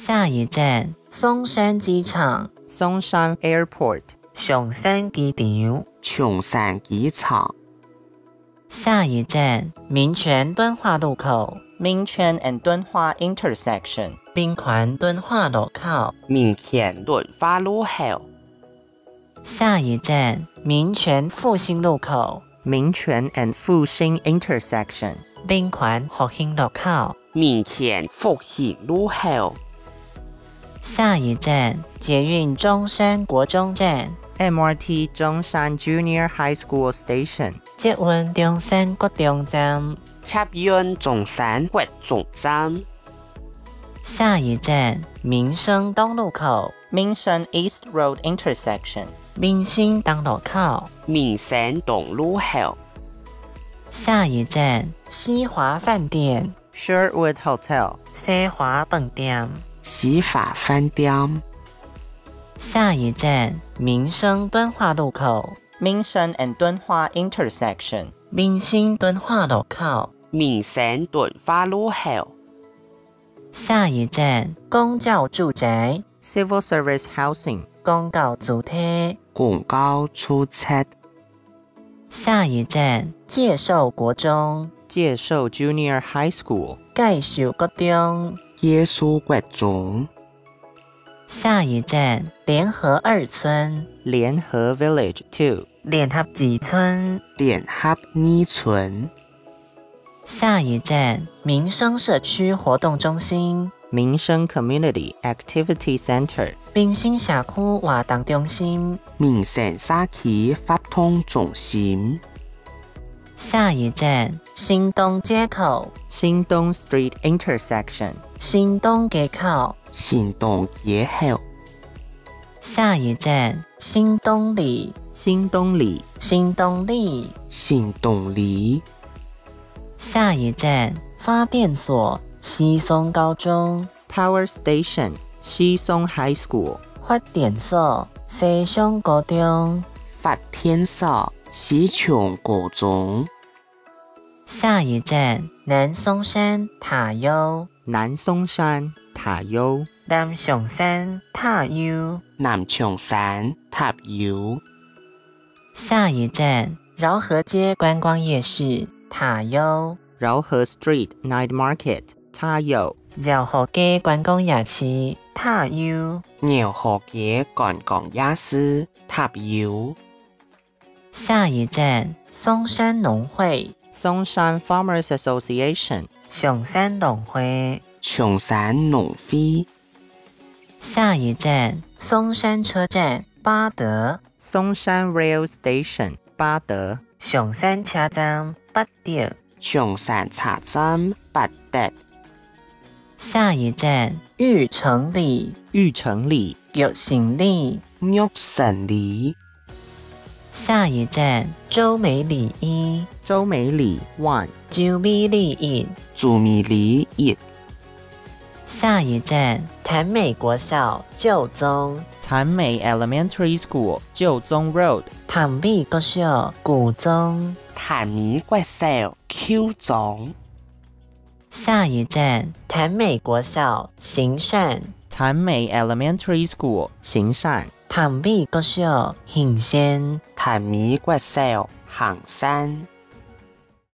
下一站松山机场，松山 Airport，松山机场。琼山机场。下一站民权敦化路口，民权 and 敦化 intersection，宾款敦化路口。民权敦化路口。下一站民权复兴路口，民权 and 复兴 intersection，宾款复兴路口。民权复兴路口。下一站捷运中山国中站。MRT 中山 Junior High School Station，捷运中山国中站，捷运中山国中站。下一站民生东路口，民生 East Road Intersection，民生东路口，民生东路口。下一站西华饭店，Sherwood Hotel，西华饭店，西华饭店。下一站民生敦化路口，民生 and 敦化 intersection，民生敦化路口，民生敦化路口。下一站公教住宅，civil service housing，公告主体，公告出车。下一站介寿国中，介寿 junior high school，介寿国中，介寿国中。下一站联合二村，联合 Village Two，联合几村，联合二村。下一站民生社区活动中心，民生 Community Activity Center，民生社区活动中心，民生社区活动中心。下一站新东街口，新东 Street Intersection，新东街口。新东街口。下一站新东里，新东里，新东里，新东里。下一站发电所西松高中，Power Station 西松 High School，发电所西松高中，发电所西琼古中。下一站南松山塔悠，南松山。塔悠，南松山塔悠，南松山塔悠。下一站饶河街观光夜市塔悠，饶河 Street Night Market 塔悠，饶河街观光夜市塔悠，饶河街观光夜市塔悠。下一站松山农会，松山 Farmers Association，熊山农会。熊山农会。下一站松山车站巴德，松山 Rail Station 巴德，熊山车站巴德，熊山车站巴德。下一站玉城里，玉城里玉城里，玉城里。下一站周美里一，周美里 One，周美里一，周美里一。下一站潭美国校旧宗，潭美 Elementary School 旧宗 Road，潭美国校古宗，潭美国校 Q 宗。下一站潭美国校行善，潭美 Elementary School 行善，潭美国小行善，潭美国小行山。